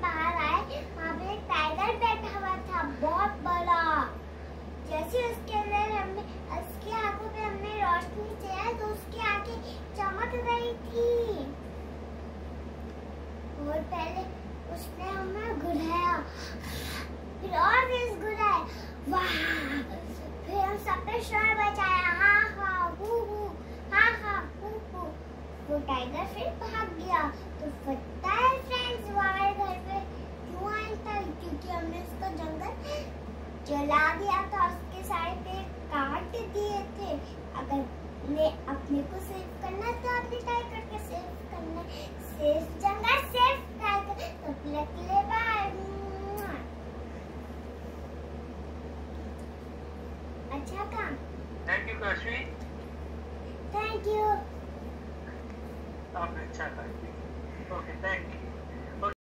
बाहर आए, वहाँ पे एक टाइगर बैठा हुआ था, बहुत बड़ा। जैसे उसके अंदर हमने, उसकी आँखों पे हमने रोशनी चलाया तो उसकी आँखें चमक रही थी। और पहले उसने हमें घुराया। फिर और तेज घुराया। वाह! फिर हम सब पे शोर बचाया हाँ हाँ हु हु हाँ हाँ हु हु। वो टाइगर फिर भाग गया। तो फटता है जला दिया था उसके सारे पेड़ काट दिए थे। अगर ने अपने को सेव करना तो अपने टाइगर को सेव करना सेफ़ जंगल सेफ़ टाइगर तो लक ले बाय अच्छा काम। Thank you Kashvi thank you आपने अच्छा काम किया ओके थैंक यू